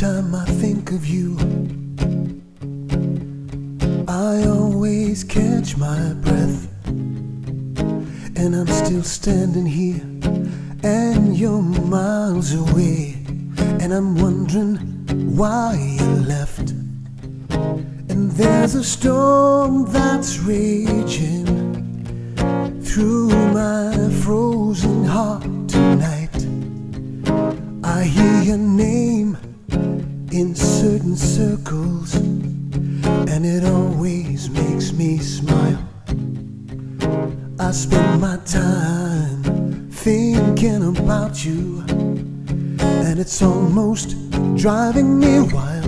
time I think of you, I always catch my breath. And I'm still standing here, and you're miles away. And I'm wondering why you left. And there's a storm that's raging through my frozen heart tonight. I hear your name in certain circles, and it always makes me smile. I spend my time thinking about you, and it's almost driving me wild.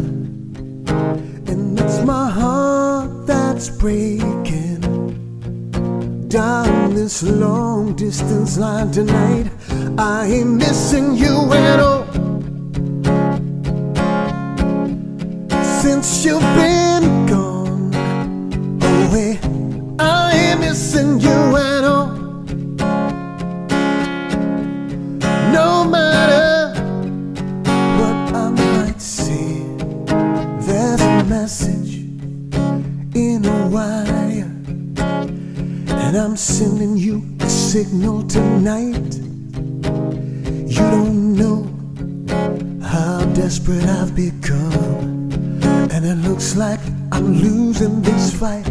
And it's my heart that's breaking down this long distance line tonight. I ain't missing you at all. Since you've been gone away, I ain't missing you at all. No matter what I might say, there's a message in a wire. And I'm sending you a signal tonight. You don't know how desperate I've become. And it looks like I'm losing this fight.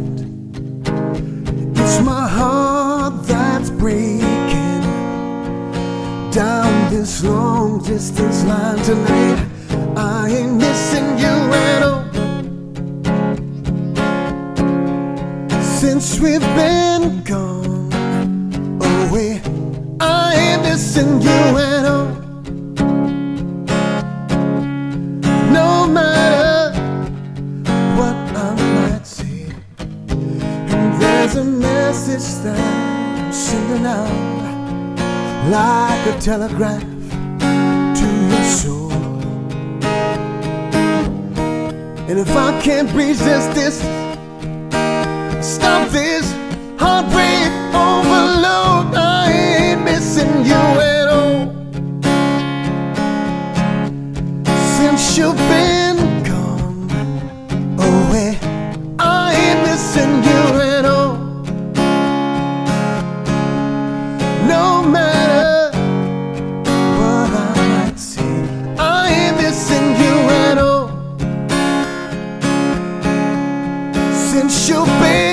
It's my heart that's breaking down this long distance line tonight. I ain't missing you at all. Since we've been gone oh, away, I ain't missing you at all. A message that I'm sending out like a telegraph to your soul. And if I can't reach this Stop this heartbreak overload. I ain't missing you at all. Since you've been since you've been